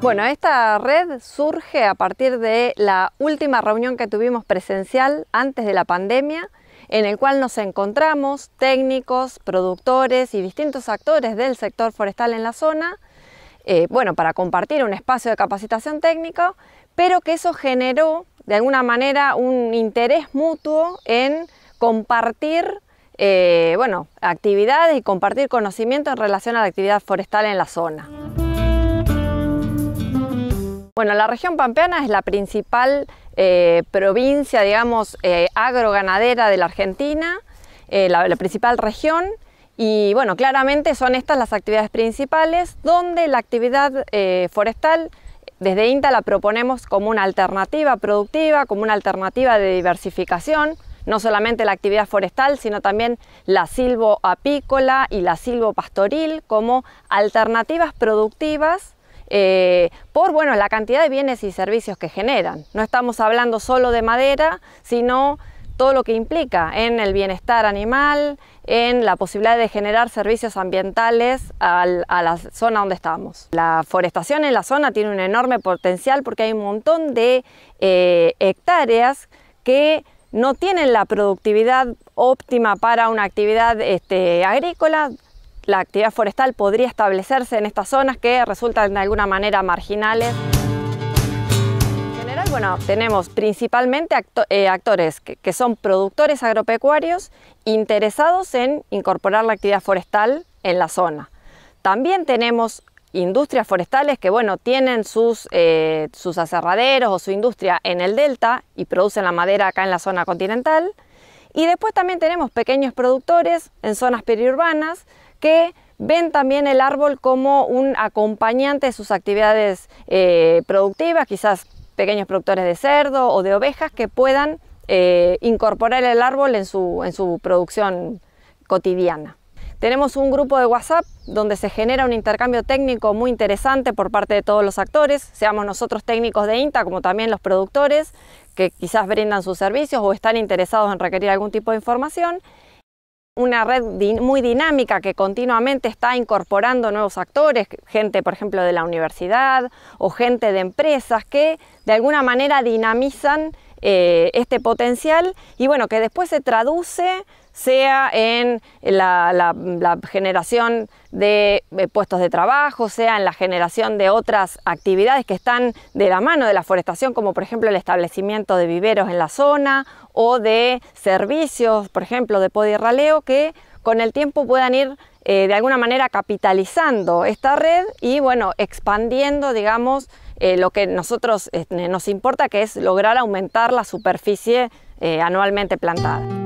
Bueno, esta red surge a partir de la última reunión que tuvimos presencial antes de la pandemia, en el cual nos encontramos técnicos, productores y distintos actores del sector forestal en la zona, eh, bueno, para compartir un espacio de capacitación técnica, pero que eso generó de alguna manera un interés mutuo en compartir eh, bueno, actividades y compartir conocimiento en relación a la actividad forestal en la zona. Bueno, la región pampeana es la principal eh, provincia, digamos, eh, agroganadera de la Argentina, la, principal región, y bueno, claramente son estas las actividades principales donde la actividad forestal desde INTA la proponemos como una alternativa productiva, como una alternativa de diversificación, no solamente la actividad forestal, sino también la silvoapícola y la silvopastoril como alternativas productivas eh, por bueno, la cantidad de bienes y servicios que generan. No estamos hablando solo de madera, sino todo lo que implica en el bienestar animal, en la posibilidad de generar servicios ambientales a la zona donde estamos. La forestación en la zona tiene un enorme potencial porque hay un montón de eh, hectáreas que no tienen la productividad óptima para una actividad este, agrícola, la actividad forestal podría establecerse en estas zonas que resultan de alguna manera marginales. En general, bueno, tenemos principalmente eh, actores que, son productores agropecuarios interesados en incorporar la actividad forestal en la zona. También tenemos industrias forestales que bueno, tienen sus, eh, sus aserraderos o su industria en el delta y producen la madera acá en la zona continental. Y después también tenemos pequeños productores en zonas periurbanas que ven también el árbol como un acompañante de sus actividades eh, productivas, quizás pequeños productores de cerdo o de ovejas que puedan eh, incorporar el árbol en su, en su producción cotidiana. Tenemos un grupo de WhatsApp donde se genera un intercambio técnico muy interesante por parte de todos los actores, seamos nosotros técnicos de INTA como también los productores que quizás brindan sus servicios o están interesados en requerir algún tipo de información. Una red muy dinámica que continuamente está incorporando nuevos actores, gente por ejemplo de la universidad o gente de empresas que de alguna manera dinamizan eh, este potencial y bueno, que después se traduce sea en la, generación de puestos de trabajo, sea en la generación de otras actividades que están de la mano de la forestación, como por ejemplo el establecimiento de viveros en la zona o de servicios, por ejemplo, de poda y raleo, que con el tiempo puedan ir eh, de alguna manera capitalizando esta red y bueno, expandiendo, digamos, eh, lo que nosotros nos importa, que es lograr aumentar la superficie eh, anualmente plantada.